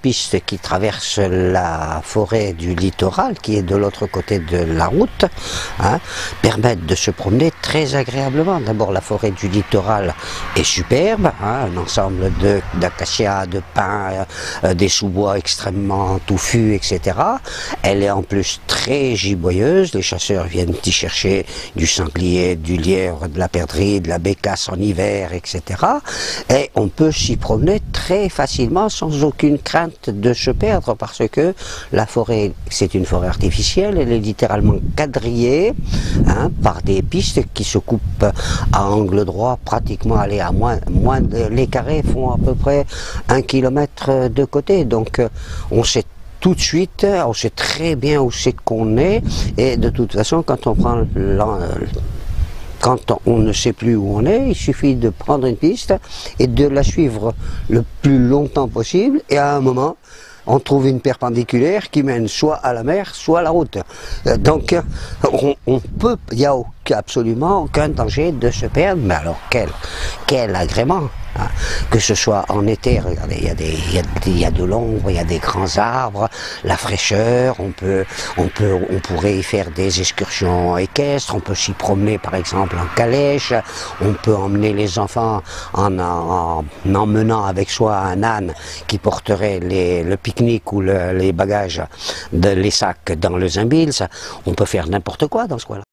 pistes qui traversent la forêt du littoral, qui est de l'autre côté de la route, hein, permettent de se promener très agréablement. D'abord, la forêt du littoral est superbe, hein, un ensemble d'acacias, de, pins, euh, des sous-bois extrêmement touffus, etc. Elle est en plus très giboyeuse. Les chasseurs viennent y chercher du sanglier, du lièvre, de la perdrix, de la bécasse en hiver, etc. Et on peut s'y promener très facilement sans aucune crainte de se perdre parce que la forêt, c'est une forêt artificielle, elle est littéralement quadrillée hein, par des pistes qui se coupent à angle droit, pratiquement aller à moins, moins les carrés font à peu près un kilomètre de côté. Donc euh, on sait tout de suite, on sait très bien où c'est qu'on est, et de toute façon, quand on prend quand on ne sait plus où on est, il suffit de prendre une piste et de la suivre le plus longtemps possible, et à un moment, on trouve une perpendiculaire qui mène soit à la mer, soit à la route. Euh, donc, on, peut, il n'y a absolument aucun danger de se perdre, mais alors quel, quel agrément Hein. Que ce soit en été, regardez, il y, a des, il, y a, de l'ombre, il y a des grands arbres, la fraîcheur, on peut, on peut, on pourrait y faire des excursions équestres, on peut s'y promener par exemple en calèche, on peut emmener les enfants en, en, emmenant avec soi un âne qui porterait les, le pique-nique ou les bagages, de, les sacs dans le Zimbil, on peut faire n'importe quoi dans ce coin-là.